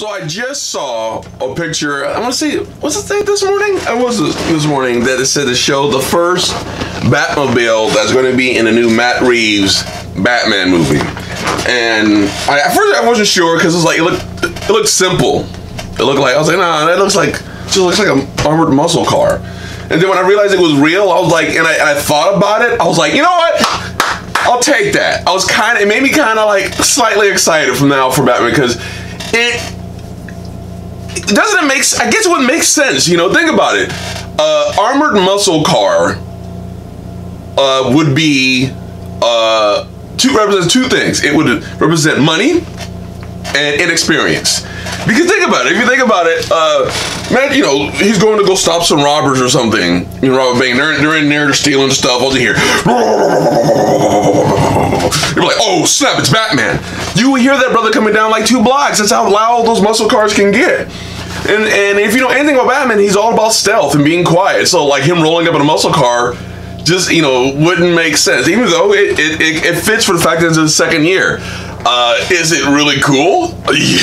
So I just saw a picture. I want to see. what's the thing this morning? I was this morning that it said to show the first Batmobile that's going to be in a new Matt Reeves Batman movie. And I, at first I wasn't sure because it was like it looked it looked simple. It looked like I was like, nah, that looks like just looks like an armored muscle car. And then when I realized it was real, I was like, and I, and I thought about it, I was like, you know what? I'll take that. I was kind of, it made me kind of like slightly excited from now for Batman because it doesn't it make I guess it would make sense, you know, think about it. Uh, armored muscle car uh, would be uh, two represents two things. It would represent money and inexperience. Because think about it. If you think about it, uh, man, you know, he's going to go stop some robbers or something. You know, a bank. They're, they're in there, they're stealing stuff. You hear, you're like, oh snap, it's Batman. You will hear that brother coming down like two blocks. That's how loud those muscle cars can get. And and if you know anything about Batman, he's all about stealth and being quiet. So like him rolling up in a muscle car just you know wouldn't make sense even though it, it, it, it fits for the fact that it's his second year uh, is it really cool yeah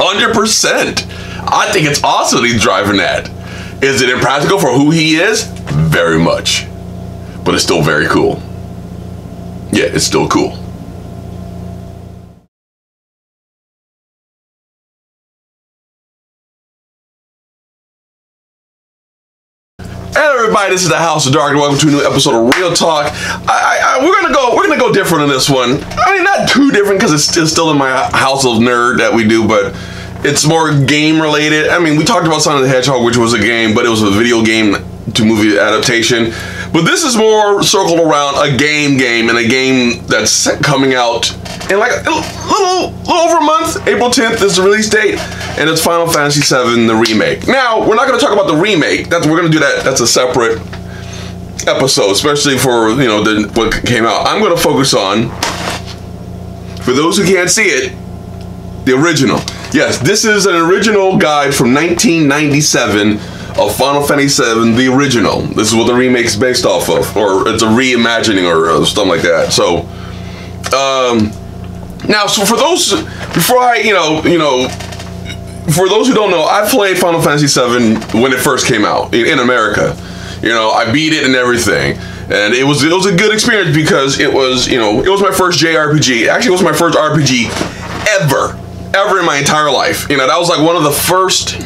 100% i think it's awesome that he's driving that is it impractical for who he is very much but it's still very cool yeah it's still cool everybody. This is the House of Dark, and welcome to a new episode of Real Talk. I, I, we're gonna go. We're gonna go different in this one. I mean, not too different because it's, it's still in my house of nerd that we do, but it's more game related. I mean, we talked about Sonic the Hedgehog, which was a game, but it was a video game to movie adaptation. But this is more circled around a game game and a game that's coming out in like a little, little over a month. April 10th is the release date, and it's Final Fantasy VII, the remake. Now, we're not going to talk about the remake. That's we're going to do that. That's a separate episode, especially for you know the, what came out. I'm going to focus on, for those who can't see it, the original. Yes, this is an original guide from 1997 of Final Fantasy VII, the original. This is what the remake's based off of, or it's a reimagining or uh, something like that. So, um, now, so for those, before I, you know, you know, for those who don't know, I played Final Fantasy VII when it first came out in, in America. You know, I beat it and everything and it was it was a good experience because it was you know it was my first JRPG. Actually, it was my first RPG ever, ever in my entire life. You know, that was like one of the first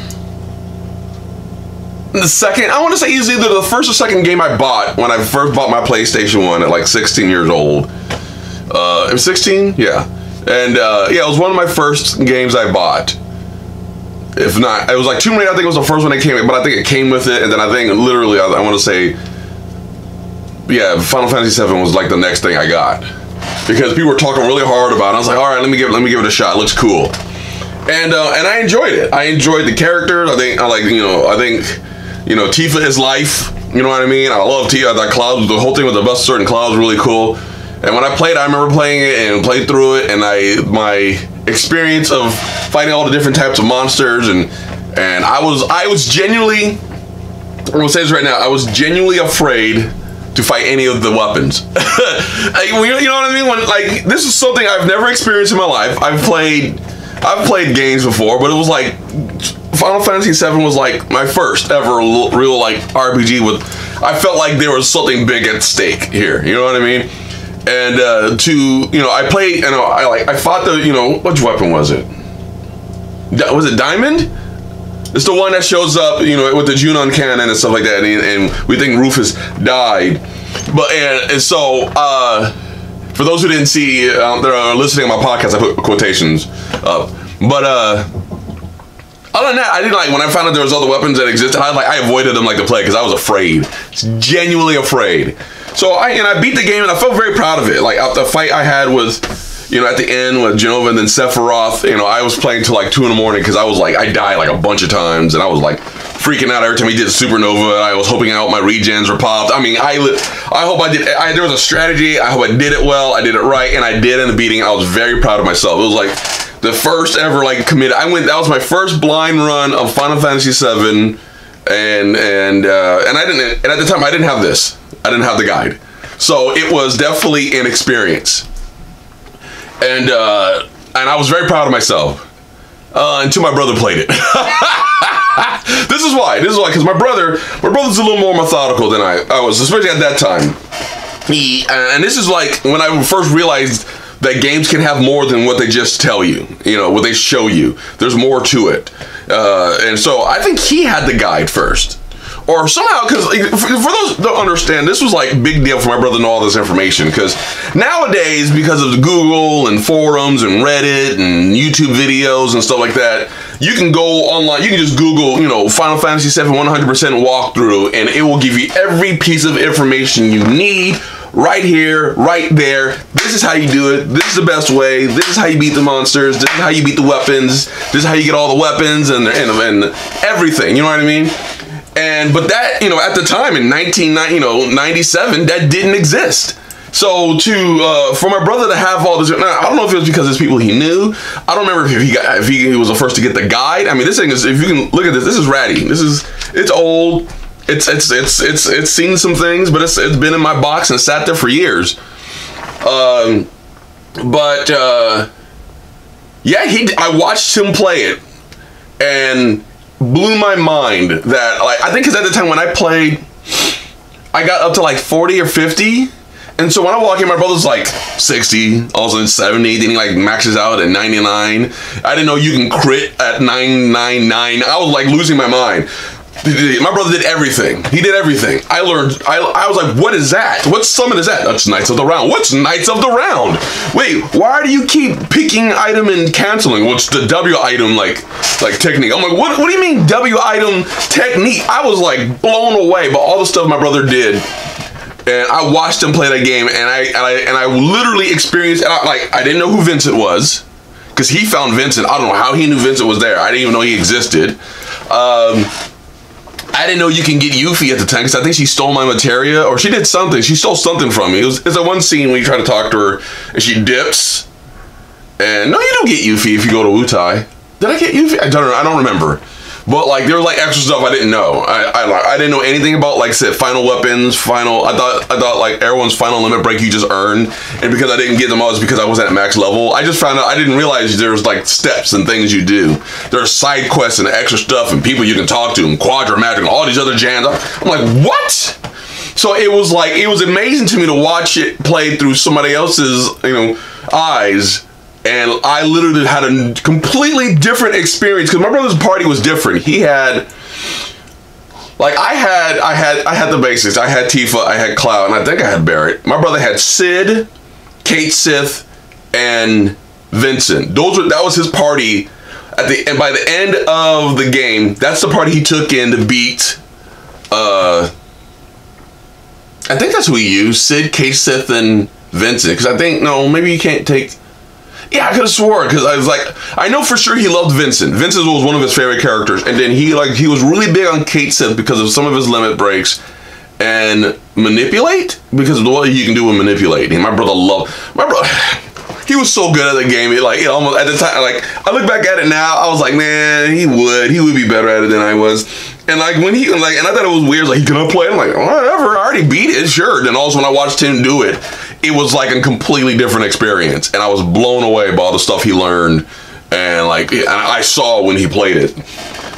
the second, I want to say it's either the first or second game I bought when I first bought my PlayStation 1 at like 16 years old. Uh, was 16? Yeah. And uh, yeah, it was one of my first games I bought. If not, it was like Tomb Raider, I think it was the first one that came, but I think it came with it. And then I think literally, I, I want to say, yeah, Final Fantasy VII was like the next thing I got. Because people were talking really hard about it. I was like, all right, let me give, let me give it a shot. It looks cool. And, uh, and I enjoyed it. I enjoyed the characters. I think, I like, you know, I think you know, Tifa is life. You know what I mean? I love Tifa. That cloud, the whole thing with the bust certain clouds, really cool. And when I played, I remember playing it and played through it, and I my experience of fighting all the different types of monsters, and and I was I was genuinely, I'm gonna say this right now, I was genuinely afraid to fight any of the weapons. like, you know what I mean? When like this is something I've never experienced in my life. I've played I've played games before, but it was like Final Fantasy VII was like my first ever real like RPG with. I felt like there was something big at stake here. You know what I mean? And uh, to you know, I played. You know, I like I fought the you know which weapon was it? Was it Diamond? It's the one that shows up, you know, with the Junon cannon and stuff like that, and, and we think Rufus died. But and, and so, uh, for those who didn't see, uh, that are listening to my podcast, I put quotations up. But uh, other than that, I didn't like when I found out there was other weapons that existed. I like I avoided them like the plague because I was afraid, genuinely afraid. So I and I beat the game and I felt very proud of it. Like the fight I had was, you know, at the end with Jenova and then Sephiroth. You know, I was playing till like two in the morning because I was like I died like a bunch of times and I was like freaking out every time he did supernova. I was hoping out my regens were popped. I mean, I I hope I did. I, there was a strategy. I hope I did it well. I did it right, and I did in the beating. I was very proud of myself. It was like the first ever like committed. I went. That was my first blind run of Final Fantasy VII, and and uh, and I didn't. And at the time, I didn't have this. I didn't have the guide, so it was definitely an experience. And uh, and I was very proud of myself. uh, until my brother played it. this is why. This is why, because my brother, my brother's a little more methodical than I, I was, especially at that time. He, and this is like when I first realized that games can have more than what they just tell you, you know, what they show you. There's more to it. Uh, and so I think he had the guide first or somehow because for those don't understand this was like big deal for my brother know all this information because nowadays because of the Google and forums and Reddit and YouTube videos and stuff like that you can go online you can just Google you know Final Fantasy 7 100% walkthrough and it will give you every piece of information you need right here, right there. This is how you do it. This is the best way. This is how you beat the monsters. This is how you beat the weapons. This is how you get all the weapons and, and, and everything. You know what I mean? And but that you know at the time in 1990 you know 97 that didn't exist. So to uh, for my brother to have all this, I don't know if it was because it's people he knew. I don't remember if he got if he was the first to get the guide. I mean, this thing is if you can look at this, this is ratty. This is it's old. It's it's it's it's it's seen some things, but it's it's been in my box and sat there for years. Um, but uh, yeah, he I watched him play it, and blew my mind that like I think because at the time when I played, I got up to like forty or fifty. And so when I walk in, my brother's like 60, also 70, then he like maxes out at 99. I didn't know you can crit at 999. I was like losing my mind. My brother did everything. He did everything. I learned. I, I was like, what is that? What summon is that? That's Knights of the Round. What's Knights of the Round? Wait, why do you keep picking item and canceling? What's the W item like like technique? I'm like, what, what do you mean W item technique? I was like blown away by all the stuff my brother did. And I watched him play that game, and I and I and I literally experienced. I, like I didn't know who Vincent was, because he found Vincent. I don't know how he knew Vincent was there. I didn't even know he existed. Um, I didn't know you can get Yuffie at the time because I think she stole my materia or she did something. She stole something from me. It was, it's a one scene when you try to talk to her and she dips. And no, you don't get Yuffie if you go to Wutai. Did I get Yuffie? I don't know. I don't remember. But like there was like extra stuff I didn't know. I, I I didn't know anything about like said final weapons, final. I thought I thought like everyone's final limit break you just earned, and because I didn't get them all, it's because I wasn't at max level. I just found out I didn't realize there's like steps and things you do. There's side quests and extra stuff and people you can talk to and quadra magic and all these other jams. I'm like what? So it was like it was amazing to me to watch it played through somebody else's you know eyes and I literally had a completely different experience because my brother's party was different. He had like I had I had I had the basics. I had Tifa, I had Cloud, and I think I had Barret. My brother had Sid, Cait Sith, and Vincent. Those were that was his party at the and by the end of the game, that's the party he took in to beat uh I think that's who he used, Sid, Cait Sith, and Vincent. Because I think no, maybe you can't take yeah, I could have swore because I was like, I know for sure he loved Vincent. Vincent was one of his favorite characters, and then he like he was really big on Cait Sith because of some of his limit breaks and manipulate because of the way you can do with manipulate. And my brother loved my brother. He was so good at the game. It, like it almost at the time, like I look back at it now, I was like, man, he would, he would be better at it than I was. And like when he like, and I thought it was weird. Like, can I play? I'm like, whatever. I already beat it. Sure. Then also when I watched him do it, it was like a completely different experience, and I was blown away by all the stuff he learned, and like I saw when he played it.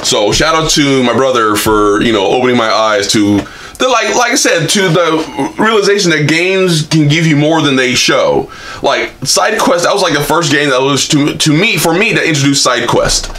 So shout out to my brother for you know opening my eyes to the like like I said to the realization that games can give you more than they show. Like side quest, that was like the first game that was to to me for me to introduce side quest,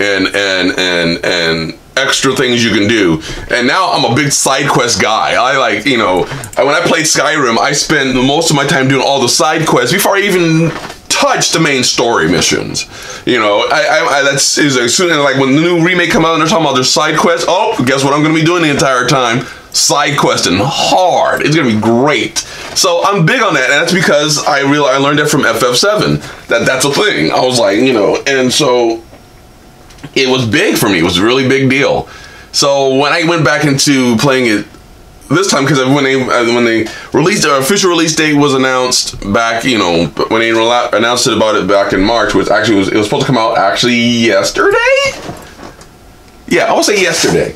and and and and extra things you can do. And now I'm a big side quest guy. I like, you know, when I played Skyrim, I spent most of my time doing all the side quests before I even touched the main story missions. You know, I, I, I that's is as soon as like when the new remake come out and they're talking about their side quests. Oh, guess what I'm going to be doing the entire time? Side questing hard. It's going to be great. So I'm big on that, and that's because I real I learned that from FF7 that that's a thing. I was like, you know, and so it was big for me. It was a really big deal. So when I went back into playing it this time, because when they uh, when they released their official release date was announced back, you know, when they announced it about it back in March, which actually was it was supposed to come out actually yesterday. Yeah, I would say yesterday.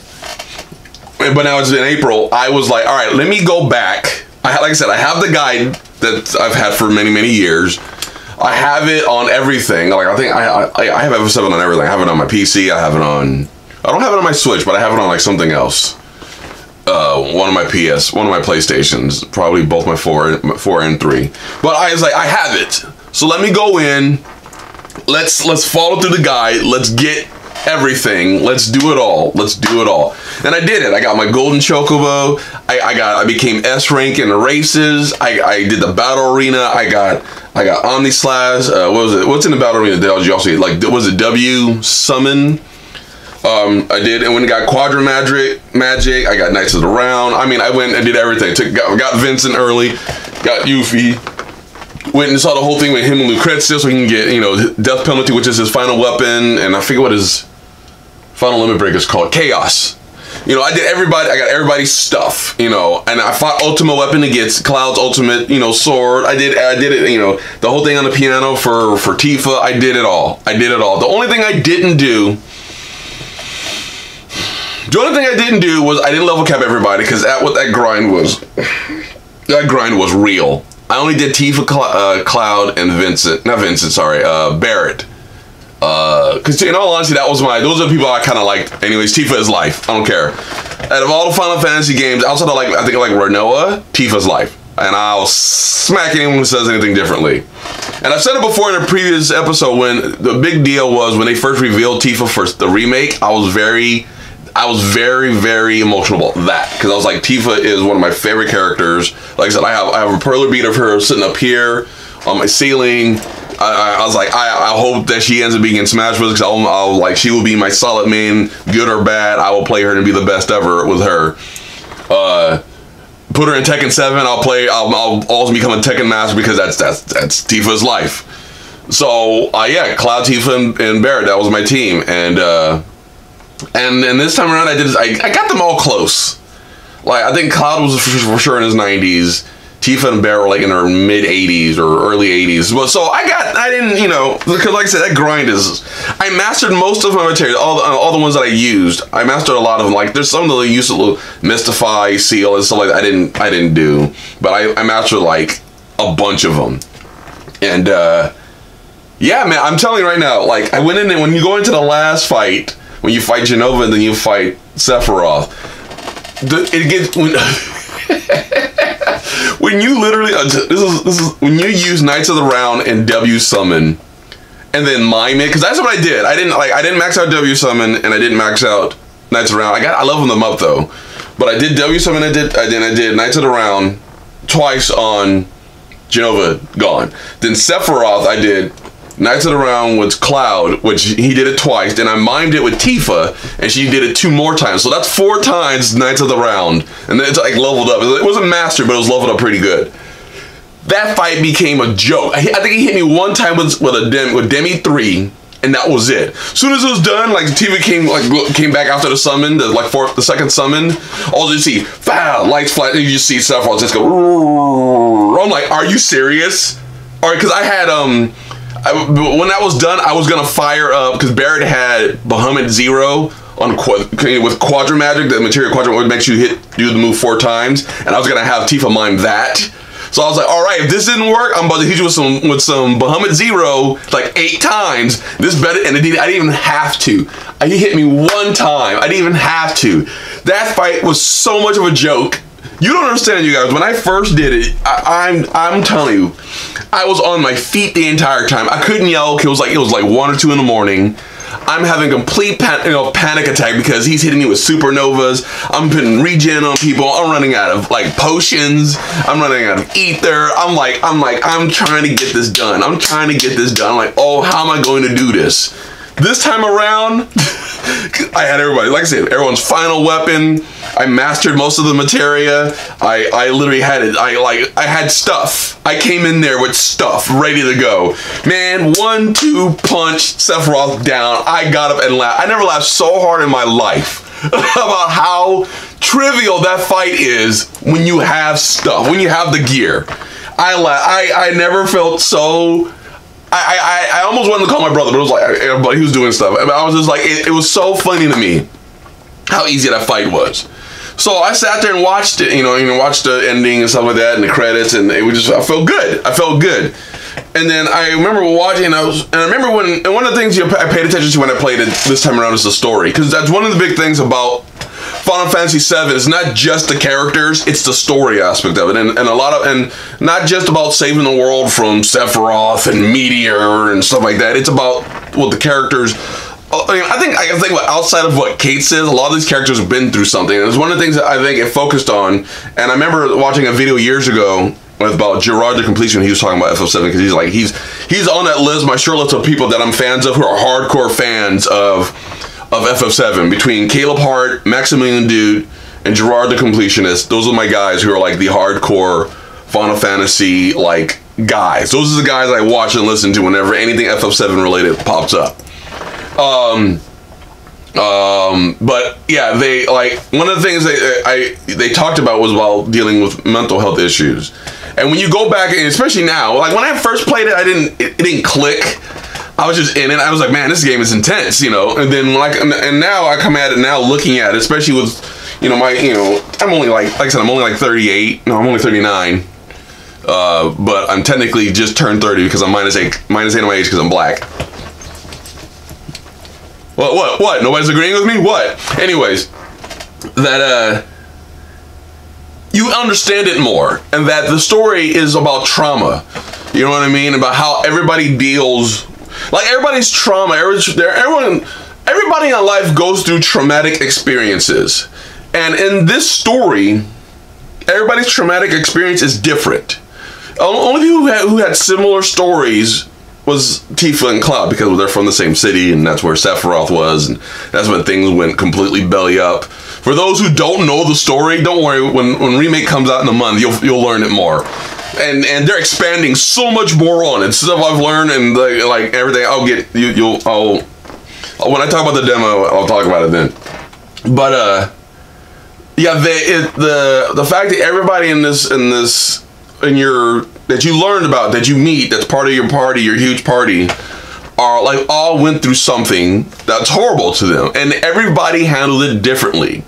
But now it's in April. I was like, all right, let me go back. I like I said, I have the guide that I've had for many many years. I have it on everything. Like I think I I, I have FF7 on everything. I have it on my PC. I have it on. I don't have it on my Switch, but I have it on like something else. Uh, one of my PS, one of my PlayStations, probably both my four, four and three. But I was like, I have it. So let me go in. Let's let's follow through the guide. Let's get everything. Let's do it all. Let's do it all. And I did it. I got my golden chocobo. I, I got I became S rank in the races. I, I did the battle arena. I got I got Omni Slash. Uh, what was it? What's in the battle arena? That you also like was it W summon? Um, I did, and when it got Quadra Magic, Magic, I got Knights of the Round. I mean, I went and did everything. Took got, got Vincent early, got Yuffie, went and saw the whole thing with him and Lucrezia so he can get, you know, death penalty, which is his final weapon, and I forget what his final limit break is called. Chaos. You know, I did everybody, I got everybody's stuff, you know, and I fought Ultimate Weapon against Cloud's Ultimate, you know, sword. I did, I did it, you know, the whole thing on the piano for, for Tifa. I did it all. I did it all. The only thing I didn't do, the only thing I didn't do was I didn't level cap everybody because that what that grind was. That grind was real. I only did Tifa, Cl- uh, Cloud, and Vincent. Not Vincent, sorry, uh, Barret. Because uh, in all honesty, that was my. Those are the people I kind of liked. Anyways, Tifa is life. I don't care. Out of all the Final Fantasy games, outside of like I think like Rinoa, Tifa's life, and I'll smack anyone who says anything differently. And I've said it before in a previous episode when the big deal was when they first revealed Tifa for the remake. I was very, I was very very emotional about that because I was like Tifa is one of my favorite characters. Like I said, I have I have a perler bead of her sitting up here on my ceiling. I, I, was like, I, I hope that she ends up being in Smash Bros. Because I'll, I'll, like, she will be my solid main, good or bad. I will play her and be the best ever with her. Uh, put her in Tekken Seven. I'll play. I'll, I'll also become a Tekken master because that's that's that's Tifa's life. So uh, yeah, Cloud, Tifa, and, and Barret. That was my team, and uh, and and this time around, I did. I, I got them all close. Like I think Cloud was for, for sure in his nineties. Tifa and Bear were like in their mid 80s or early 80s. But so I got, I didn't, you know, because like I said, that grind is. I mastered most of my materials, all the, all the ones that I used. I mastered a lot of them. Like there's some I used to mystify, seal, and stuff like that. I didn't, I didn't do, but I, I mastered like a bunch of them. And uh, yeah, man, I'm telling you right now, like I went in and when you go into the last fight, when you fight Jenova and then you fight Sephiroth, the, it gets when. when you literally uh, this is this is when you use Knights of the Round and W summon and then mime it because that's what I did. I didn't like I didn't max out W summon and I didn't max out Knights of the Round. I got I leveled them up though, but I did W summon. I did I did I did Knights of the Round twice on Jenova gone. Then Sephiroth I did Knights of the Round with Cloud, which he did it twice. Then I mimed it with Tifa, and she did it two more times. So that's four times Knights of the Round, and then it's like leveled up. It wasn't master, but it was leveled up pretty good. That fight became a joke. I, think he hit me one time with with a Dem, with Demi three, and that was it. Soon as it was done, like Tifa came like came back after the summon, the like fourth, the second summon. All you see, foul lights flash, and you see Sephiroth just go. I'm like, are you serious? All right, because I had um I, when that was done, I was gonna fire up because Barret had Bahamut Zero on with Quadra Magic. The material Quadra would makes you hit do the move four times, and I was gonna have Tifa mime that. So I was like, all right, if this didn't work, I'm about to hit you with some with some Bahamut Zero like eight times. This better, and it did, I didn't even have to. He hit me one time. I didn't even have to. That fight was so much of a joke. You don't understand, you guys. When I first did it, I, I'm I'm telling you, I was on my feet the entire time. I couldn't yell. It was like it was like one or two in the morning. I'm having complete pan- you know, panic attack because he's hitting me with supernovas. I'm putting regen on people. I'm running out of like potions. I'm running out of ether. I'm like, I'm like, I'm trying to get this done. I'm trying to get this done. I'm like, oh, how am I going to do this? This time around, I had everybody. Like I said, everyone's final weapon. I mastered most of the materia. I, I literally had it. I like I had stuff. I came in there with stuff ready to go. Man, one two punch Sephiroth down. I got up and laughed. I never laughed so hard in my life about how trivial that fight is when you have stuff, when you have the gear. I la- I I never felt so I, I, I almost wanted to call my brother, but it was like, he was doing stuff. I was just like, it, it was so funny to me how easy that fight was. So I sat there and watched it, you know, you know, watched the ending and stuff like that, and the credits, and it was just, I felt good. I felt good. and then I remember watching. And I was, and I remember when. And one of the things you, I paid attention to when I played it this time around is the story, because that's one of the big things about Final Fantasy VII. is not just the characters; it's the story aspect of it, and, and a lot of, and not just about saving the world from Sephiroth and Meteor and stuff like that. It's about what the characters. Oh, I mean, I think I think outside of what Kate says. A lot of these characters have been through something, and it's one of the things that I think it focused on. And I remember watching a video years ago about Jirard the Completion. He was talking about FF7 because he's like he's he's on that list, my short list of people that I'm fans of who are hardcore fans of of FF7. Between Caleb Hart, Maximilian Dood, and Jirard the Completionist, those are my guys who are like the hardcore Final Fantasy like guys. Those are the guys I watch and listen to whenever anything FF7 related pops up. Um, um, but yeah, they like one of the things they I they talked about was while dealing with mental health issues. And when you go back, and especially now, like when I first played it, I didn't it, it didn't click. I was just in it. I was like, man, this game is intense, you know. And then like, and now I come at it now, looking at it, especially with, you know, my, you know, I'm only like, like I said, I'm only like 38. No, I'm only 39. Uh, but I'm technically just turned 30 because I'm minus eight, minus eight on my age because I'm black. What? What? What? Nobody's agreeing with me. What? Anyways, that uh you understand it more and that the story is about trauma you know what i mean about how everybody deals like everybody's trauma everyone everybody in life goes through traumatic experiences and in this story everybody's traumatic experience is different only people who had, who had similar stories was Tifa and Cloud because they're from the same city and that's where Sephiroth was and that's when things went completely belly up for those who don't know the story, don't worry. When when remake comes out in a month, you'll you'll learn it more. And and they're expanding so much more on it. Stuff I've learned and the, like everything. I'll get you. You'll. I'll when I talk about the demo, I'll talk about it then. But uh, yeah, the it, the the fact that everybody in this in this in your that you learned about that you meet that's part of your party, your huge party are like all went through something that's horrible to them, and everybody handled it differently.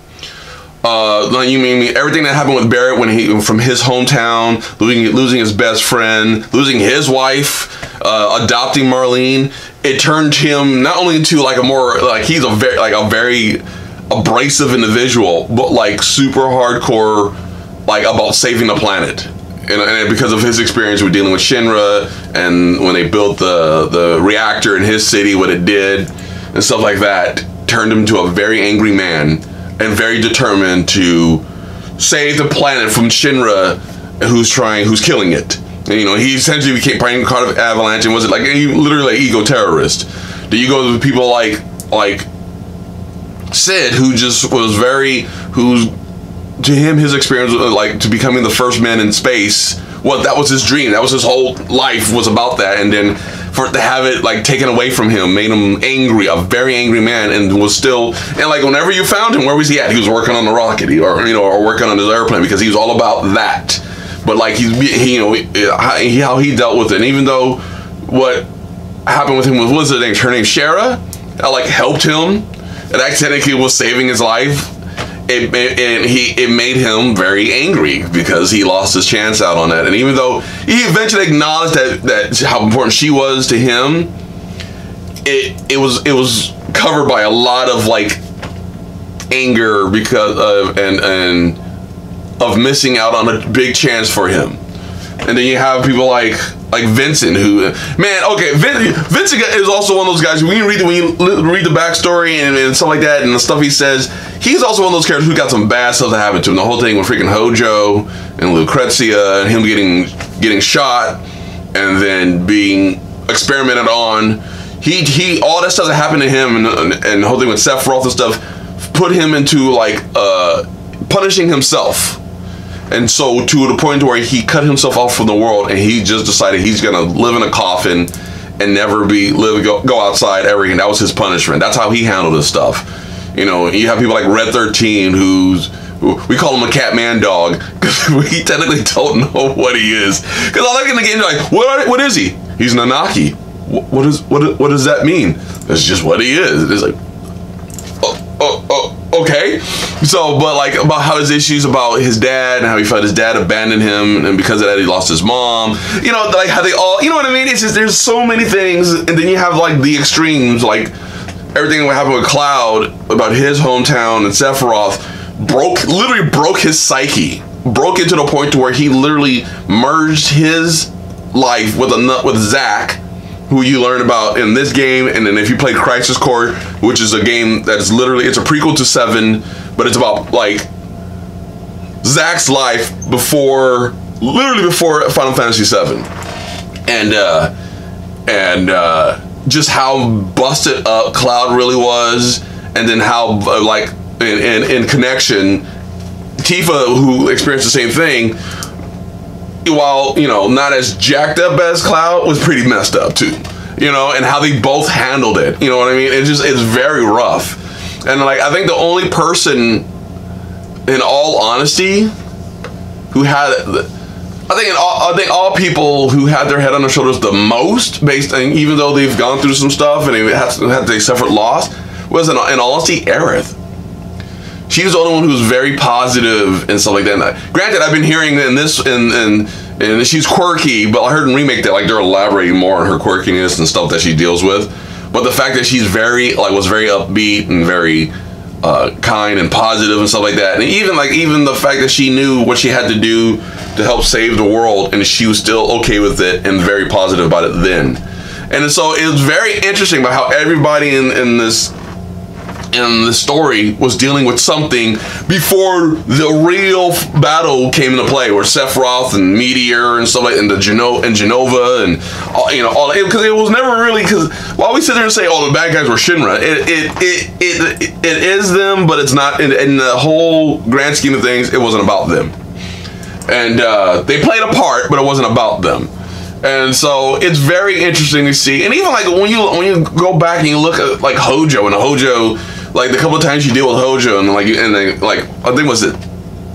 Uh, you mean everything that happened with Barret when he from his hometown, losing losing his best friend, losing his wife, uh, adopting Marlene. It turned him not only into like a more like he's a very like a very abrasive individual, but like super hardcore, like about saving the planet. And, and, because of his experience with dealing with Shinra and when they built the the reactor in his city, what it did and stuff like that, turned him to a very angry man and very determined to save the planet from Shinra, who's trying, who's killing it. And, you know, he essentially became part of Avalanche and was it like he literally an eco terrorist. Do you go to people like like Sid, who just was very, who's to him his experience uh, like to becoming the first man in space. Well, that was his dream. That was his whole life was about that, and then for to have it like taken away from him made him angry, a very angry man, and was still and like whenever you found him, where was he at? He was working on the rocket, or you know, or working on his airplane because he was all about that. But like he's he, you know he, how he dealt with it, and even though what happened with him was was it name? Her name Shera, that like helped him. It accidentally was saving his life it, it, and he it made him very angry because he lost his chance out on that. And even though he eventually acknowledged that that how important she was to him, it it was it was covered by a lot of like anger because of and and of missing out on a big chance for him. And then you have people like like Vincent, who man, okay, Vin, Vincent is also one of those guys. When you read when you read the backstory and, and stuff like that, and the stuff he says, he's also one of those characters who got some bad stuff that happened to him. The whole thing with freaking Hojo and Lucrezia, and him getting getting shot, and then being experimented on. He he, all that stuff that happened to him, and, and the whole thing with Sephiroth and stuff, put him into like uh, punishing himself and so to the point where he cut himself off from the world and he just decided he's gonna live in a coffin and never be live go, go outside ever again. That was his punishment. That's how he handled his stuff. You know, you have people like Red Thirteen, who's we call him a cat man dog because we technically don't know what he is. Because all I like in the game, like, what are, what is he? He's Nanaki. What, is what what does that mean? That's just what he is. It's like, oh oh oh okay. So, but like about how his issues about his dad and how he felt his dad abandoned him, and because of that he lost his mom. You know, like how they all, you know what I mean? It's just there's so many things, and then you have like the extremes, like everything that happened with Cloud about his hometown and Sephiroth broke, literally broke his psyche, broke it to the point to where he literally merged his life with a with Zack who you learn about in this game, and then if you play Crisis Core, which is a game that is literally it's a prequel to Seven, but it's about like Zack's life before, literally before Final Fantasy Seven, and uh, and uh, just how busted up Cloud really was, and then how uh, like in, in in connection, Tifa who experienced the same thing while you know not as jacked up as Cloud, was pretty messed up too. You know, and how they both handled it. You know what I mean? It's just it's very rough. And like I think the only person, in all honesty, who had, I think in all, I think all people who had their head on their shoulders the most, based on even though they've gone through some stuff and they had had they suffered loss, was in, in honesty Aerith she was the only one who was very positive and stuff like that. And granted, I've been hearing in this and and and she's quirky, but I heard in remake that like they're elaborating more on her quirkiness and stuff that she deals with. But the fact that she's very like was very upbeat and very uh, kind and positive and stuff like that, and even like even the fact that she knew what she had to do to help save the world, and she was still okay with it and very positive about it then. And so it was very interesting about how everybody in, in this in the story was dealing with something before the real battle came into play, where Sephiroth and Meteor and stuff like, and the Geno- and Jenova and all, you know all because it, it, was never really because while we sit there and say, oh, the bad guys were Shinra, it it it it, it is them, but it's not in, in, the whole grand scheme of things. It wasn't about them, and uh, they played a part, but it wasn't about them. And so it's very interesting to see, and even like when you when you go back and you look at like Hojo and Hojo like the couple of times you deal with Hojo and like and then like I think was it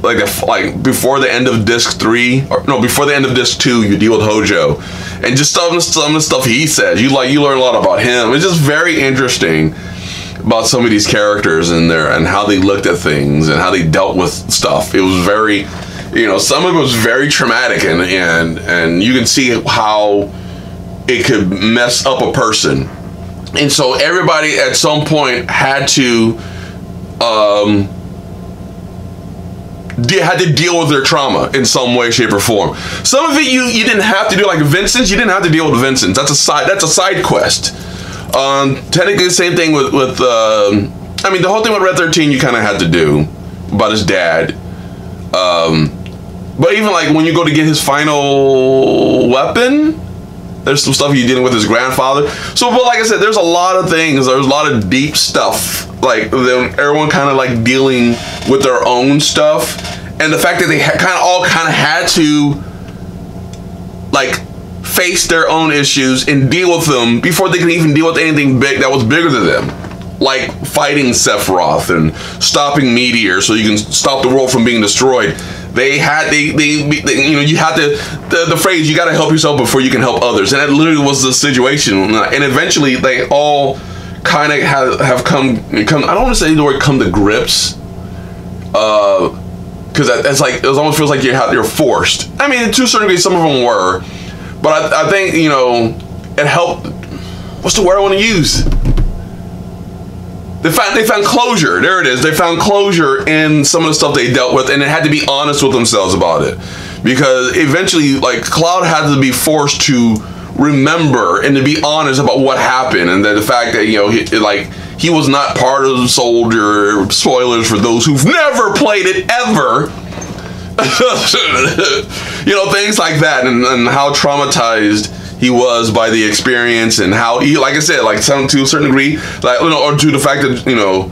like a, like before the end of disc three or no before the end of disc two you deal with Hojo. And just some some of the stuff he says you like you learn a lot about him. It's just very interesting about some of these characters in there and how they looked at things and how they dealt with stuff. It was very you know some of it was very traumatic and and and you can see how it could mess up a person and so everybody at some point had to um, had to deal with their trauma in some way, shape, or form. Some of it you you didn't have to do, like Vincent's. You didn't have to deal with Vincent's. That's a side. That's a side quest. Um, technically, the same thing with with. Uh, I mean, the whole thing with Red Thirteen, you kind of had to do about his dad. Um, but even like when you go to get his final weapon, there's some stuff he's dealing with his grandfather. So, but like I said, there's a lot of things. There's a lot of deep stuff. Like them, everyone kind of like dealing with their own stuff, and the fact that they kind of all kind of had to like face their own issues and deal with them before they can even deal with anything big that was bigger than them. Like fighting Sephiroth and stopping Meteor so you can stop the world from being destroyed they had they, they, they you know you had to the, the phrase you got to help yourself before you can help others, and that literally was the situation. And eventually they all kind of have have come come. I don't want to say the word come to grips. Uh, because it's like it almost feels like you're you're forced. I mean, to a certain degree, some of them were, but I, I think you know it helped. What's the word I want to use? They found they found closure. There it is. They found closure in some of the stuff they dealt with, and they had to be honest with themselves about it. Because eventually, like Cloud had to be forced to remember and to be honest about what happened, and that the fact that you know, he, like he was not part of the soldier. Spoilers for those who've never played it ever. you know, things like that, and, and how traumatized he was by the experience and how he, like I said, like some to a certain degree, like you know, or to the fact that you know,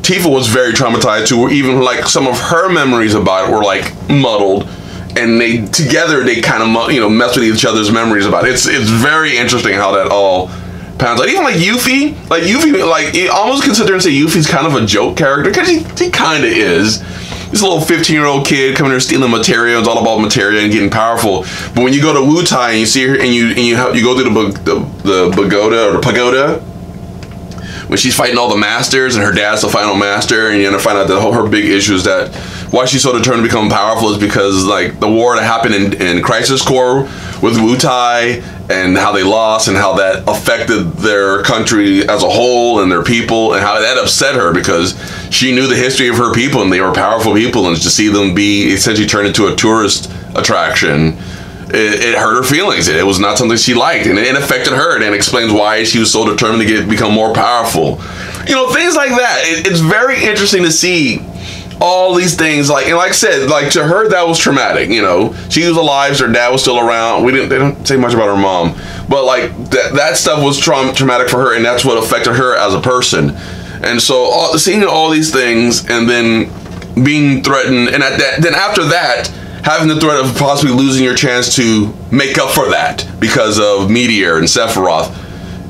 Tifa was very traumatized too. Even like some of her memories about it were like muddled, and they together they kind of you know mess with each other's memories about it. It's it's very interesting how that all pans out. Even like Yuffie, like Yuffie, like almost consider and say Yuffie's kind of a joke character because he he kind of is this little 15 year old kid coming here stealing materia. It's all about materia and getting powerful. But when you go to Wutai and you see her and you and you have, you go through the the, the pagoda or the pagoda, when she's fighting all the masters and her dad's the final master, and you end up find out that her big issue is that why she's so determined to become powerful is because like the war that happened in, in Crisis Core with Wutai and how they lost and how that affected their country as a whole and their people and how that upset her because she knew the history of her people and they were powerful people and to see them be essentially turned into a tourist attraction it, it, hurt her feelings. It, was not something she liked, and it, affected her. And it explains why she was so determined to get become more powerful. You know, things like that. it's very interesting to see all these things like and like I said like to her that was traumatic you know she was alive her dad was still around we didn't they don't say much about her mom but like that that stuff was tra- traumatic for her and that's what affected her as a person and so all, seeing all these things and then being threatened and at that then after that having the threat of possibly losing your chance to make up for that because of meteor and sephiroth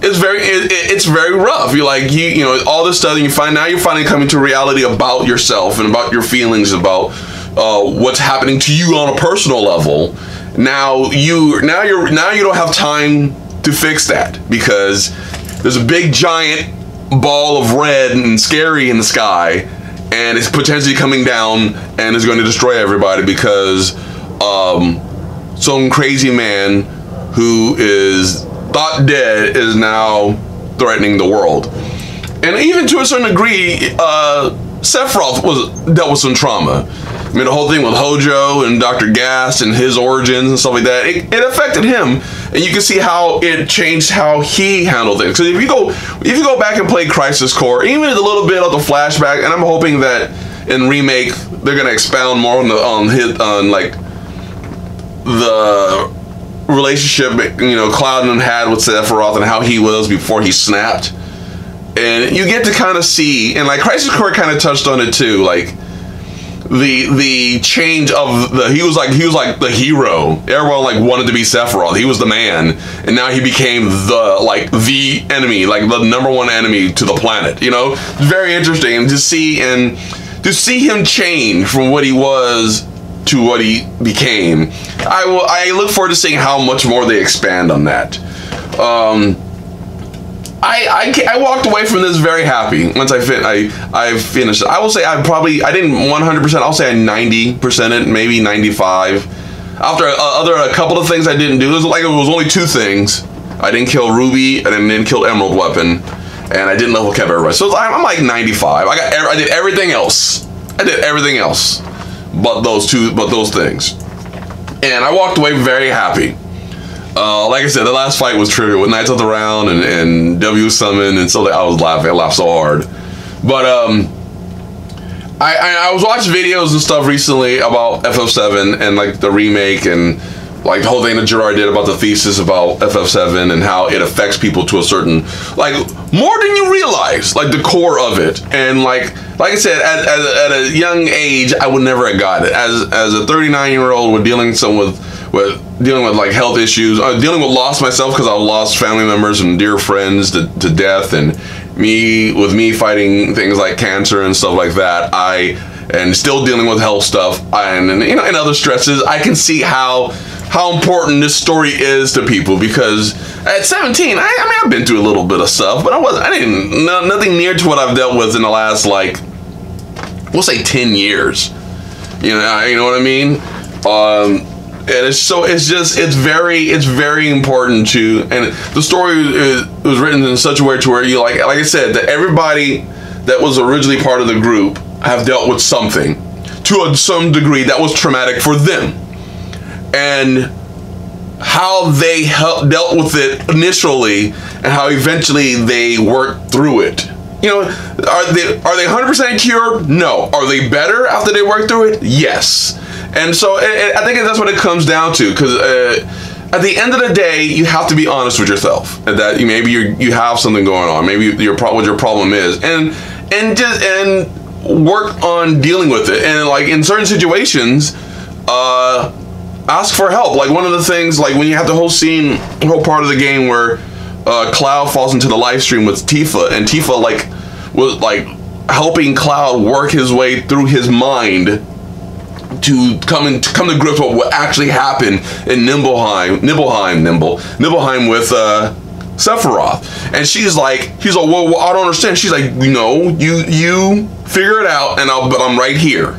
it's very it, it's very rough. You're like you you know all this stuff, and you find now you're finally coming to reality about yourself and about your feelings about uh, what's happening to you on a personal level. Now you now you're now you don't have time to fix that because there's a big giant ball of red and scary in the sky, and it's potentially coming down and is going to destroy everybody because um, some crazy man who is thought dead is now threatening the world. And even to a certain degree, uh, Sephiroth was dealt with some trauma. I mean, the whole thing with Hojo and Dr. Gast and his origins and stuff like that, it, it affected him. And you can see how it changed how he handled things. Because if you go, if you go back and play Crisis Core, even a little bit of the flashback, and I'm hoping that in remake they're gonna expound more on the on his on like the relationship you know Cloudman had with Sephiroth and how he was before he snapped. And you get to kind of see, and like Crisis Core kind of touched on it too, like the the change of the he was like he was like the hero. Everyone like wanted to be Sephiroth. He was the man, and now he became the like the enemy, like the number one enemy to the planet. You know, very interesting to see and to see him change from what he was to what he became. I will. I look forward to seeing how much more they expand on that. Um, I, I, I walked away from this very happy once I fin I I finished. I will say I probably I didn't 100. percent I'll say I 90 percent it, maybe 95. After uh, other a couple of things I didn't do, it was like it was only two things. I didn't kill Ruby and I didn't kill Emerald Weapon, and I didn't level cap everybody. So I'm like 95. I got I did everything else. I did everything else but those two, but those things. And I walked away very happy. Uh, like I said, the last fight was trivial with Knights of the Round and, and W Summon, and so I was laughing. I laughed so hard. But um, I, I, I was watching videos and stuff recently about FF7 and like the remake and like the whole thing that Jirard did about the thesis about FF7 and how it affects people to a certain like more than you realize, like the core of it. And like like I said, at, at, a, at a young age, I would never have got it. As as a 39 year old, with dealing some with with dealing with like health issues, uh, dealing with loss myself because I lost family members and dear friends to, to death, and me with me fighting things like cancer and stuff like that. I and still dealing with health stuff and, and you know and other stresses. I can see how how important this story is to people because at 17, I, I mean, I've been through a little bit of stuff, but I wasn't, I didn't, no, nothing near to what I've dealt with in the last, like, we'll say 10 years. You know, you know what I mean? Um, and it's so it's just it's very it's very important to and the story is, was written in such a way to where you like like I said that everybody that was originally part of the group have dealt with something to a, some degree that was traumatic for them and how they help, dealt with it initially and how eventually they worked through it. You know, are they are they 100% cured? No. Are they better after they work through it? Yes. And so I think that's what it comes down to because uh, at the end of the day, you have to be honest with yourself that maybe you you have something going on, maybe your pro- what your problem is, and and just and work on dealing with it. And like in certain situations, uh, ask for help. Like one of the things, like when you have the whole scene, whole part of the game where uh, Cloud falls into the Lifestream with Tifa, and Tifa like was like helping Cloud work his way through his mind to come and come to grips with what actually happened in Nibelheim, Nibelheim, Nimble, Nibelheim with uh, Sephiroth. And she's like, he's like, well, well, I don't understand. She's like, no, you you figure it out, and I'll, but I'm right here.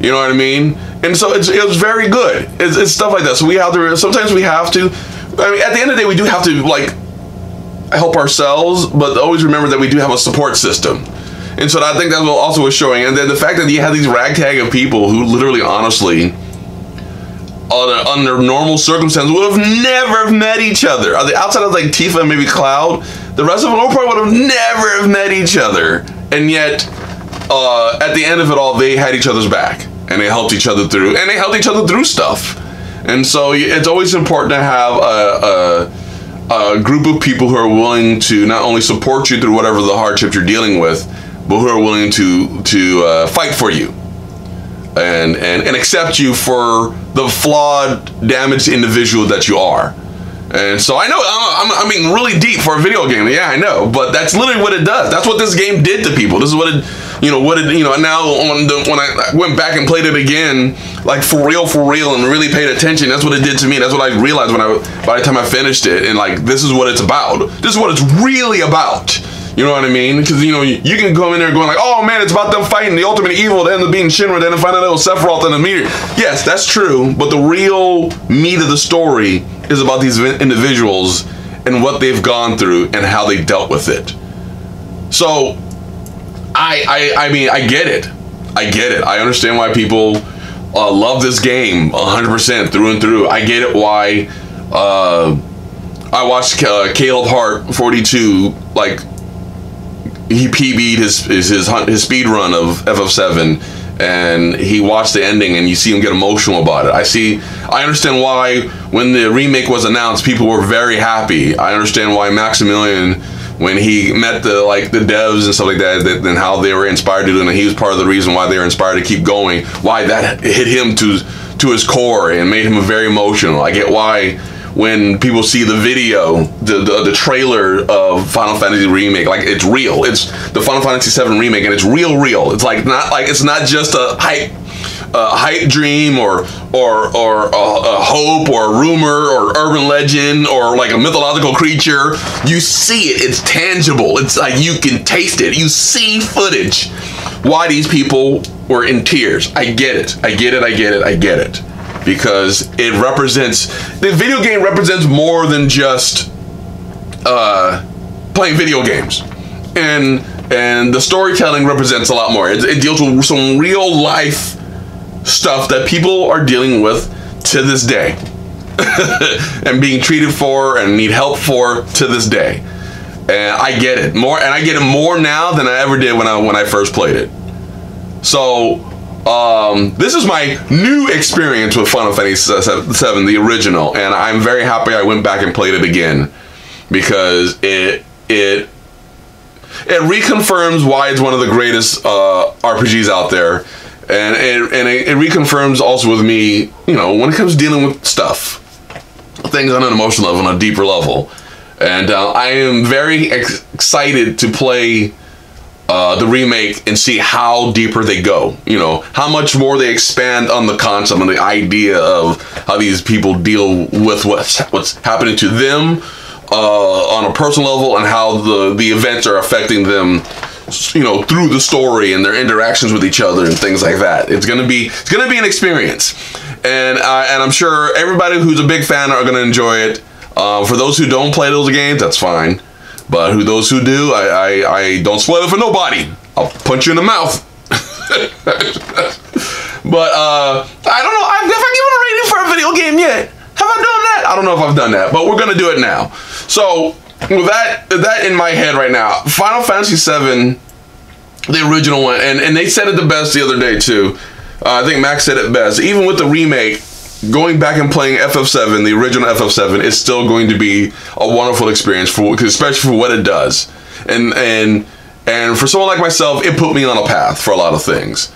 You know what I mean? And so it's it was very good. It's, it's stuff like that. So we have to sometimes we have to. I mean, at the end of the day, we do have to like help ourselves, but always remember that we do have a support system. And so I think that's also was showing. And then the fact that you had these ragtag of people who literally, honestly, under, under normal circumstances would have never met each other. Outside of like Tifa and maybe Cloud, the rest of them probably would have never have met each other. And yet, uh, at the end of it all, they had each other's back and they helped each other through and they helped each other through stuff. And so it's always important to have a, a, a group of people who are willing to not only support you through whatever the hardships you're dealing with, but who are willing to to uh, fight for you and, and and accept you for the flawed, damaged individual that you are. And so I know I'm, I'm, being really deep for a video game. Yeah, I know, but that's literally what it does. That's what this game did to people. This is what it, you know, what it, you know. And now when, the, when I went back and played it again, like for real, for real, and really paid attention, that's what it did to me. That's what I realized when I, by the time I finished it, and like this is what it's about. This is what it's really about. You know what I mean? Because you know you can come in there going like, "Oh man, it's about them fighting the ultimate evil." Then being Shinra, then find out it was Sephiroth and the meteor. Yes, that's true. But the real meat of the story is about these individuals and what they've gone through and how they dealt with it. So, I I I mean I get it. I get it. I understand why people uh, love this game 100% through and through. I get it why. Uh, I watched uh, Caleb Hart 42 like he PB'd his his his, his speed run of FF7 and he watched the ending and you see him get emotional about it. I see I understand why when the remake was announced people were very happy. I understand why Maximilian when he met the like the devs and stuff like that, that and how they were inspired to do and he was part of the reason why they were inspired to keep going, why that hit him to to his core and made him very emotional. I get why when people see the video, the, the, the trailer of Final Fantasy remake, like it's real. It's the Final Fantasy VII remake, and it's real, real. It's like not like it's not just a hype, a hype dream or or or a, a hope or a rumor or urban legend or like a mythological creature. You see it. It's tangible. It's like you can taste it. You see footage. Why these people were in tears? I get it. I get it. I get it. I get it because it represents the video game represents more than just uh, playing video games, and and the storytelling represents a lot more. It, it deals with some real life stuff that people are dealing with to this day, and being treated for and need help for to this day. And I get it more, and I get it more now than I ever did when I when I first played it. So um, this is my new experience with Final Fantasy VII, the original, and I'm very happy I went back and played it again because it it it reconfirms why it's one of the greatest uh, RPGs out there, and it, and it, it reconfirms also with me, you know, when it comes to dealing with stuff, things on an emotional level, on a deeper level, and uh, I am very ex- excited to play uh, the remake and see how deeper they go. You know, how much more they expand on the concept and the idea of how these people deal with what's what's happening to them uh, on a personal level and how the the events are affecting them. You know, through the story and their interactions with each other and things like that. It's gonna be it's gonna be an experience, and and I'm sure everybody who's a big fan are gonna enjoy it. Uh, for those who don't play those games, that's fine. But who those who do, I, I, I don't spoil it for nobody. I'll punch you in the mouth. but uh, I don't know. I Have never given a rating for a video game yet? Have I done that? I don't know if I've done that, but we're gonna do it now. So with that that in my head right now, Final Fantasy VII, the original one, and and they said it the best the other day too. Uh, I think Max said it best. Even with the remake, going back and playing FF7, the original FF7, is still going to be a wonderful experience for, especially for what it does. And and and for someone like myself, it put me on a path for a lot of things.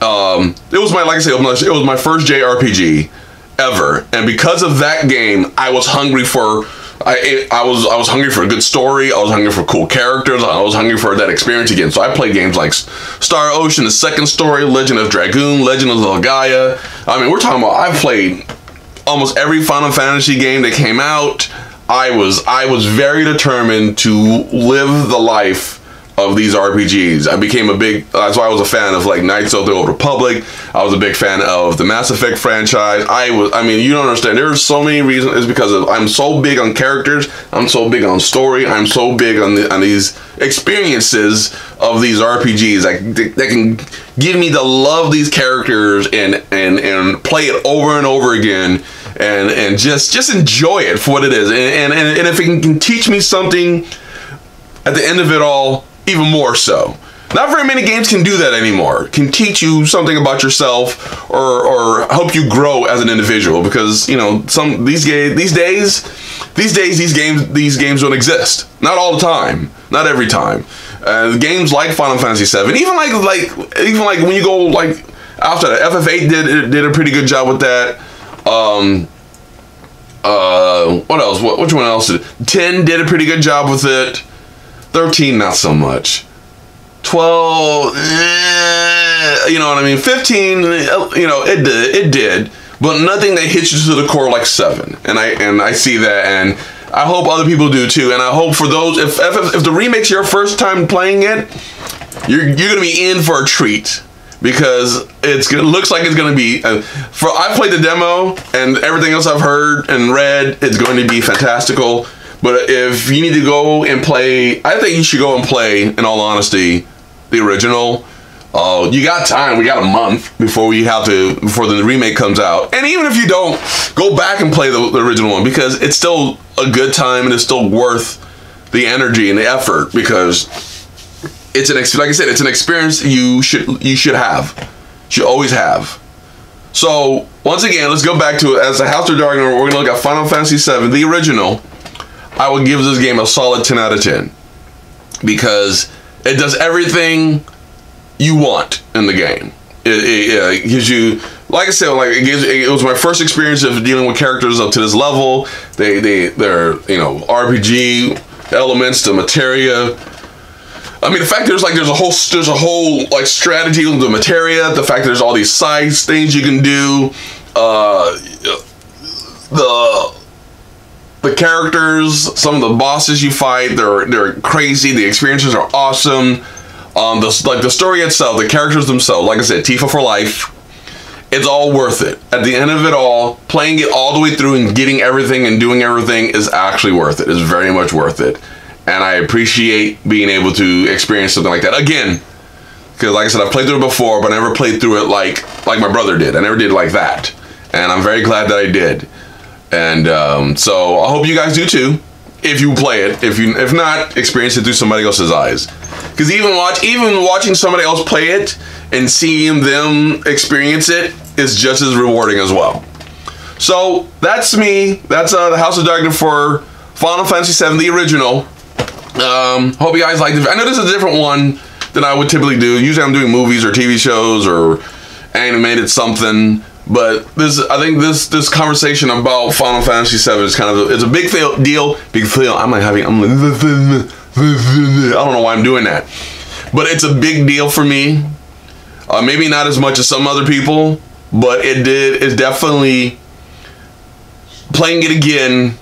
Um, it was my, like I said, it was my first JRPG ever, and because of that game, I was hungry for I I was I was hungry for a good story. I was hungry for cool characters. I was hungry for that experience again. So I played games like Star Ocean, The Second Story, Legend of Dragoon, Legend of Legaia. I mean, we're talking about I've played almost every Final Fantasy game that came out. I was I was very determined to live the life of these RPGs. I became a big. That's why I was a fan of like Knights of the Old Republic. I was a big fan of the Mass Effect franchise. I was. I mean, you don't understand. There's so many reasons. It's because of, I'm so big on characters. I'm so big on story. I'm so big on the, on these experiences of these RPGs that, they can give me the love these characters and and and play it over and over again and and just just enjoy it for what it is. And and, and if it can, can teach me something at the end of it all even more so. Not very many games can do that anymore. Can teach you something about yourself or, or help you grow as an individual because you know some these ga- these days these days these games these games don't exist. Not all the time. Not every time. Uh, games like Final Fantasy 7, even like like even like when you go like after that, FF8 did did a pretty good job with that. Um, uh, what else? What, which one else did? Ten did a pretty good job with it. 13 not so much. 12 eh, you know what i mean? 15 you know it did it did. But nothing that hits you to the core like 7 and i and i see that and i hope other people do too. And i hope for those if if, if the remake's your first time playing it you're you're gonna be in for a treat. Because it's it looks like it's to be uh, for I played the demo and everything else I've heard and read it's going to be fantastical but if you need to go and play, I think you should go and play. In all honesty, the original. Uh, you got time. We got a month before we have to before the remake comes out. And even if you don't, go back and play the, the original one because it's still a good time and it's still worth the energy and the effort because it's an like I said, it's an experience you should you should have, should always have. So once again, let's go back to it as a House of Darkness. We're gonna look at Final Fantasy VII, the original. I would give this game a solid 10 out of 10 because it does everything you want in the game. It, it, it gives you, like I said, like it, gives, it was my first experience of dealing with characters up to this level. They they they're you know RPG elements, the materia. I mean, the fact there's like there's a whole there's a whole like strategy with the materia. The fact there's all these side things you can do. Uh, the the characters, some of the bosses you fight, they're they're crazy. The experiences are awesome. Um, the like the story itself, the characters themselves, like I said, Tifa for life. It's all worth it. At the end of it all, playing it all the way through and getting everything and doing everything is actually worth it. It's very much worth it, and I appreciate being able to experience something like that again. Because, like I said, I've played through it before, but I never played through it like like my brother did. I never did like that, and I'm very glad that I did. And um, so I hope you guys do too. If you play it, if you if not, experience it through somebody else's eyes. Because even watch even watching somebody else play it and seeing them experience it is just as rewarding as well. So that's me. That's uh, the House of Darkness for Final Fantasy VII, the original. Um, hope you guys liked it. I know this is a different one than I would typically do. Usually I'm doing movies or TV shows or animated something. But this, I think this this conversation about Final Fantasy VII is kind of a, it's a big deal. Big deal. I'm like having I'm like I don't know why I'm doing that, but it's a big deal for me. Uh, maybe not as much as some other people, but it did. It's definitely playing it again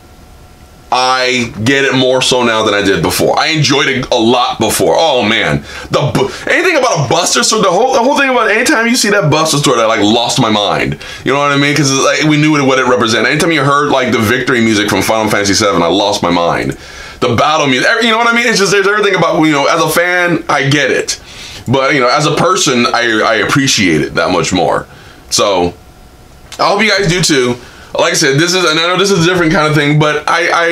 I get it more so now than I did before. I enjoyed it a lot before. Oh man, the anything about a Buster Sword, the whole the whole thing about anytime you see that Buster Sword, that like lost my mind. You know what I mean? Because like we knew what it represented. Anytime you heard like the victory music from Final Fantasy VII, I lost my mind. The battle music, you know what I mean? It's just there's everything about you know. As a fan, I get it, but you know, as a person, I I appreciate it that much more. So I hope you guys do too like I said, this is and I know this is a different kind of thing, but I I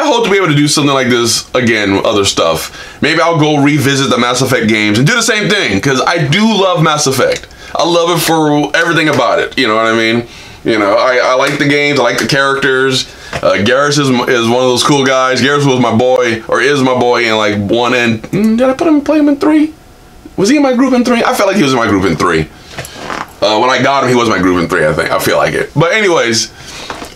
I hope to be able to do something like this again with other stuff. Maybe I'll go revisit the Mass Effect games and do the same thing because I do love Mass Effect. I love it for everything about it. You know what I mean? You know, I, I like the games. I like the characters. Uh, Garrus is, is one of those cool guys. Garrus was my boy, or is my boy in like one and mm, did I put him play him in three? Was he in my group in three? I felt like he was in my group in three. Uh, when I got him, he was my group in three. I think I feel like it. But anyways,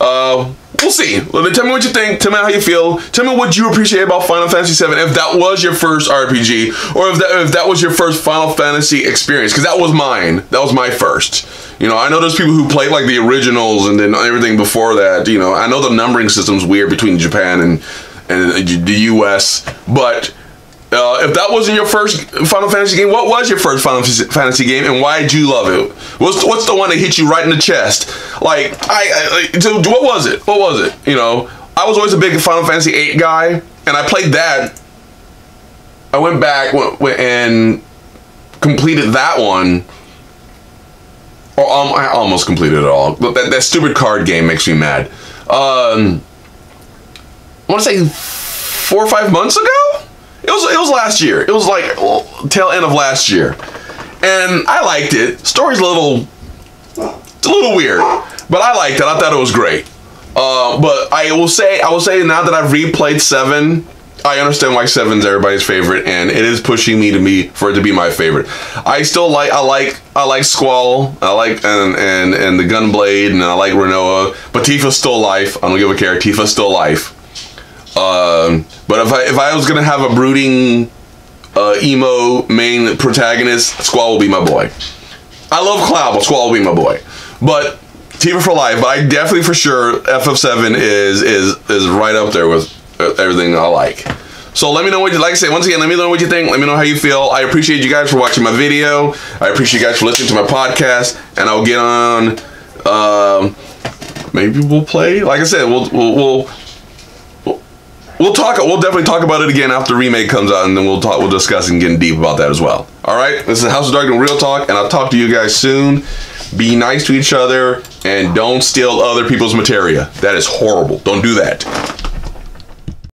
uh, we'll see. Tell me what you think. Tell me how you feel. Tell me what you appreciate about Final Fantasy VII. If that was your first RPG, or if that if that was your first Final Fantasy experience, because that was mine. That was my first. You know, I know there's people who played like the originals and then everything before that. You know, I know the numbering system's weird between Japan and and the U.S. But uh, if that wasn't your first Final Fantasy game, what was your first Final Fantasy game, and why did you love it? What's what's the one that hit you right in the chest? Like I, I what was it? What was it? You know, I was always a big Final Fantasy VIII guy, and I played that. I went back and completed that one. Or um, I almost completed it all. But that, that stupid card game makes me mad. Um, I want to say four or five months ago. It was it was last year. It was like tail end of last year, and I liked it. Story's a little, it's a little weird, but I liked it. I thought it was great. Uh, but I will say, I will say now that I've replayed seven, I understand why seven's everybody's favorite, and it is pushing me to be for it to be my favorite. I still like, I like, I like Squall, I like and and and the Gunblade, and I like Rinoa, but Tifa's still life. I don't give a care. Tifa's still life. Um, but if I if I was gonna have a brooding uh, emo main protagonist, Squall will be my boy. I love Cloud, but Squall will be my boy. But Tifa for life. But I definitely for sure FF7 is is is right up there with everything I like. So let me know what you like I say once again. Let me know what you think. Let me know how you feel. I appreciate you guys for watching my video. I appreciate you guys for listening to my podcast. And I'll get on. Um, maybe we'll play. Like I said, we'll we'll, we'll we'll talk. We'll definitely talk about it again after remake comes out, and then we'll talk. We'll discuss and get in deep about that as well. All right. This is House of Darkness Real Talk, and I'll talk to you guys soon. Be nice to each other, and don't steal other people's materia. That is horrible. Don't do that.